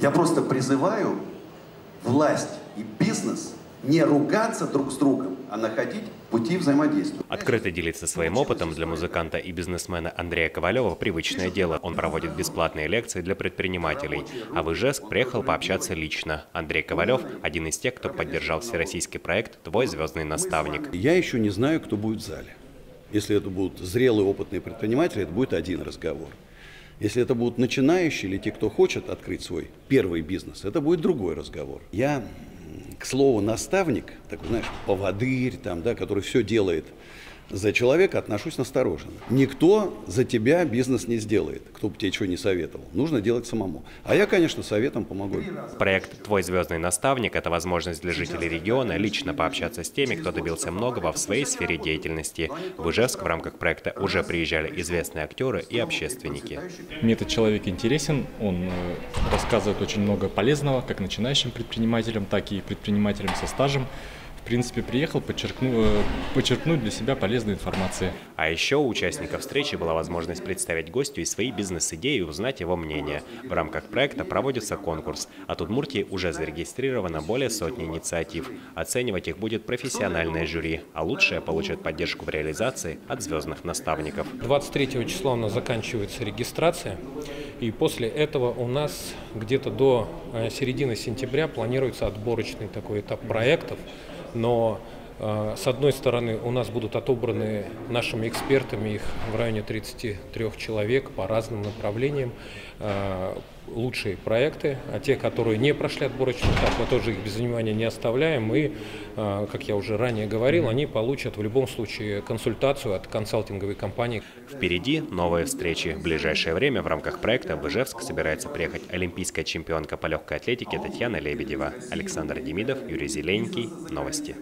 Я просто призываю власть и бизнес не ругаться друг с другом, а находить пути взаимодействия. Открыто делиться своим опытом для музыканта и бизнесмена Андрея Ковалева привычное дело. Он проводит бесплатные лекции для предпринимателей. А в Ижевск приехал пообщаться лично. Андрей Ковалев – один из тех, кто поддержал всероссийский проект «Твой звездный наставник». Я еще не знаю, кто будет в зале. Если это будут зрелые, опытные предприниматели, это будет один разговор. Если это будут начинающие или те, кто хочет открыть свой первый бизнес, это будет другой разговор. Я к слову, наставник, такой, знаешь, поводырь, там, да, который все делает за человека, отношусь настороженно. Никто за тебя бизнес не сделает, кто бы тебе чего не советовал. Нужно делать самому. А я, конечно, советом помогу. Проект «Твой звездный наставник» — это возможность для жителей региона лично пообщаться с теми, кто добился многого в своей сфере деятельности. В Ижевск в рамках проекта уже приезжали известные актеры и общественники. Мне этот человек интересен, он э, рассказывает очень много полезного, как начинающим предпринимателям, так и предпринимателям со стажем принципе, приехал подчеркну, э, подчеркнуть для себя полезной информации. А еще у участников встречи была возможность представить гостю и свои бизнес-идеи и узнать его мнение. В рамках проекта проводится конкурс. От Удмуртии уже зарегистрировано более сотни инициатив. Оценивать их будет профессиональное жюри, а лучшие получат поддержку в реализации от звездных наставников. 23 числа у нас заканчивается регистрация. И после этого у нас где-то до э, середины сентября планируется отборочный такой этап проектов. Но с одной стороны, у нас будут отобраны нашими экспертами, их в районе 33 человек по разным направлениям, э, лучшие проекты, а те, которые не прошли отборочный этап, мы тоже их без внимания не оставляем. И, э, как я уже ранее говорил, они получат в любом случае консультацию от консалтинговой компании. Впереди новые встречи. В ближайшее время в рамках проекта в Ижевск собирается приехать олимпийская чемпионка по легкой атлетике Татьяна Лебедева. Александр Демидов, Юрий Зеленький. Новости.